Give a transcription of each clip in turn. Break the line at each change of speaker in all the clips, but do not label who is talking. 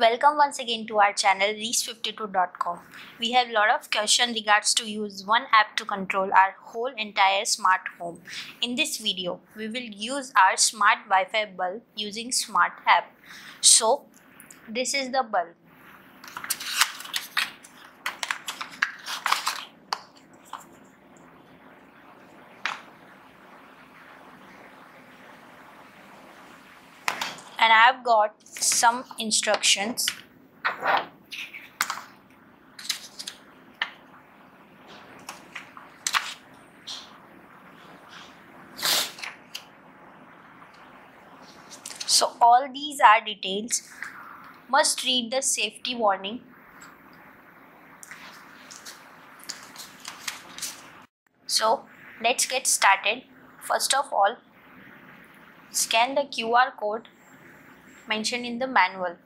Welcome once again to our channel rees52.com. We have a lot of question regards to use one app to control our whole entire smart home. In this video, we will use our smart Wi-Fi bulb using smart app. So, this is the bulb. And I have got some instructions. So all these are details. Must read the safety warning. So let's get started. First of all, scan the QR code mentioned in the manual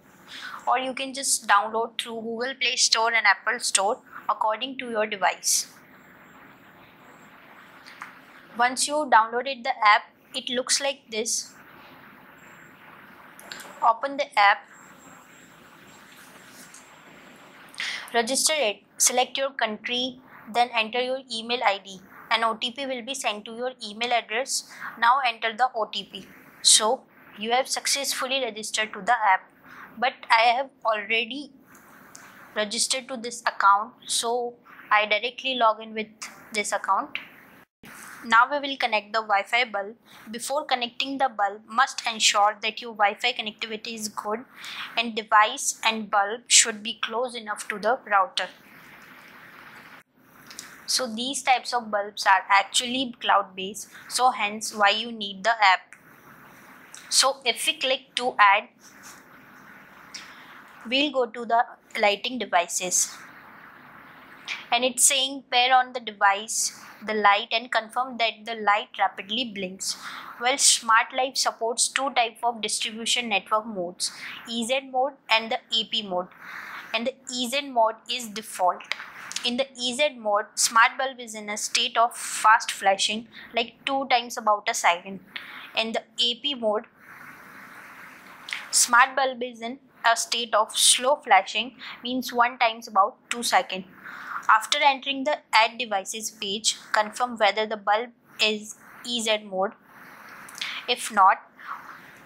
or you can just download through Google Play Store and Apple Store according to your device. Once you downloaded the app, it looks like this. Open the app, register it, select your country, then enter your email ID. An OTP will be sent to your email address. Now enter the OTP. So you have successfully registered to the app but i have already registered to this account so i directly log in with this account. Now we will connect the wi-fi bulb. Before connecting the bulb must ensure that your wi-fi connectivity is good and device and bulb should be close enough to the router. So these types of bulbs are actually cloud based so hence why you need the app so if we click to add we'll go to the lighting devices. And it's saying pair on the device the light and confirm that the light rapidly blinks. Well smart life supports two type of distribution network modes ez mode and the ap mode. And the ez mode is default. In the ez mode smart bulb is in a state of fast flashing like two times about a second. In the ap mode Smart bulb is in a state of slow flashing means 1 times about 2 second. After entering the add devices page, confirm whether the bulb is EZ mode. If not,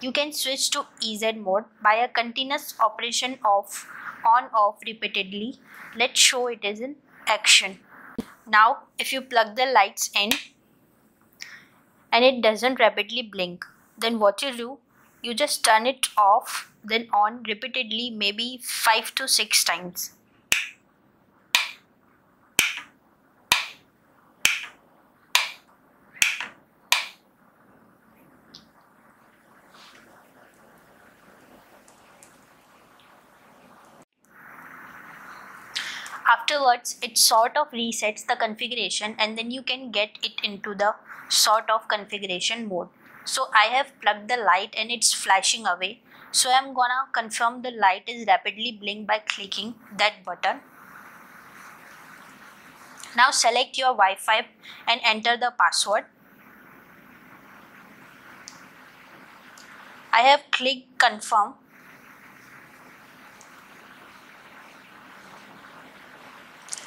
you can switch to EZ mode by a continuous operation of on off repeatedly. Let's show it is in action. Now if you plug the lights in and it doesn't rapidly blink, then what you do you just turn it off then on repeatedly maybe 5 to 6 times. Afterwards it sort of resets the configuration and then you can get it into the sort of configuration mode so I have plugged the light and it's flashing away. So I'm gonna confirm the light is rapidly blink by clicking that button. Now select your Wi-Fi and enter the password. I have clicked confirm.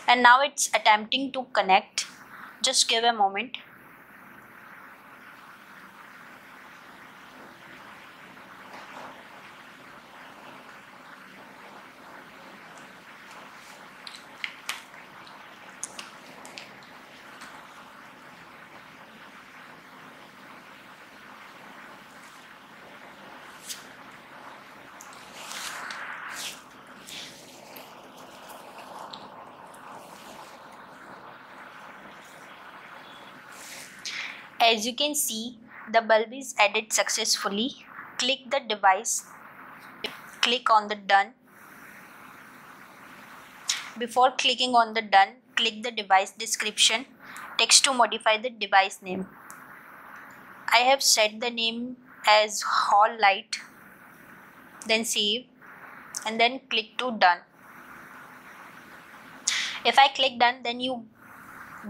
And now it's attempting to connect. Just give a moment As you can see, the bulb is added successfully. Click the device, click on the done. Before clicking on the done, click the device description, text to modify the device name. I have set the name as hall light, then save and then click to done. If I click done, then you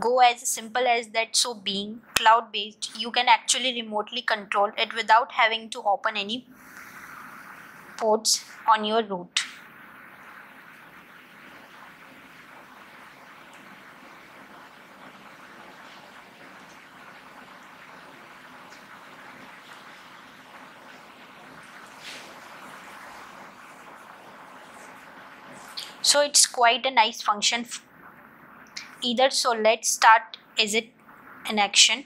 go as simple as that. So being cloud based you can actually remotely control it without having to open any ports on your route. So it's quite a nice function either. So let's start. Is it an action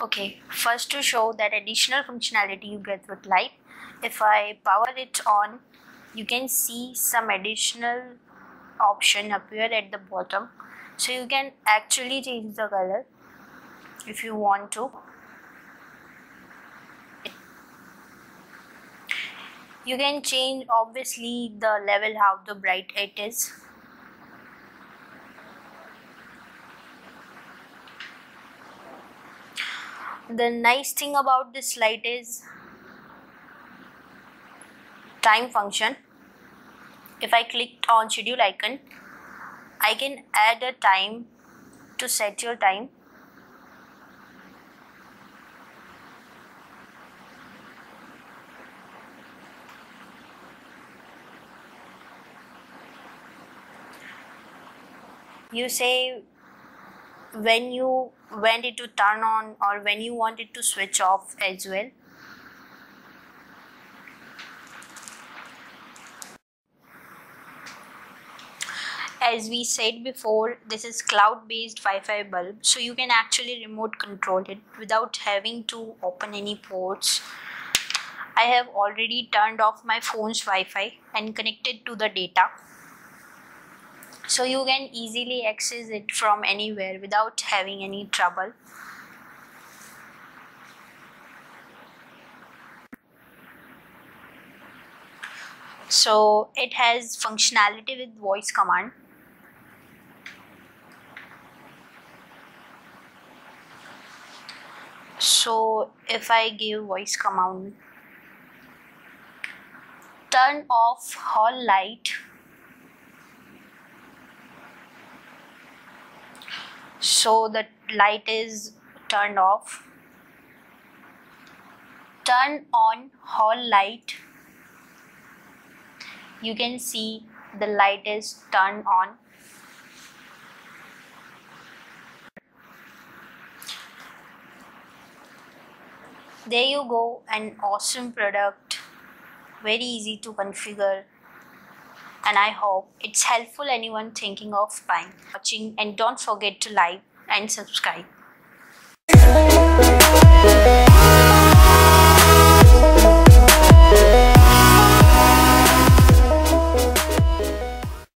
okay first to show that additional functionality you get with light if I power it on you can see some additional option appear at the bottom. So you can actually change the color if you want to. You can change obviously the level how the bright it is the nice thing about this light is time function. If I clicked on schedule icon I can add a time to set your time. You say when you want it to turn on or when you want it to switch off as well? As we said before this is cloud based wi-fi bulb so you can actually remote control it without having to open any ports. I have already turned off my phone's wi-fi and connected to the data so you can easily access it from anywhere without having any trouble. So it has functionality with voice command. So if I give voice command turn off hall light so the light is turned off. Turn on hall light. You can see the light is turned on. There you go an awesome product. Very easy to configure and I hope it's helpful anyone thinking of buying. Watching and don't forget to like and subscribe.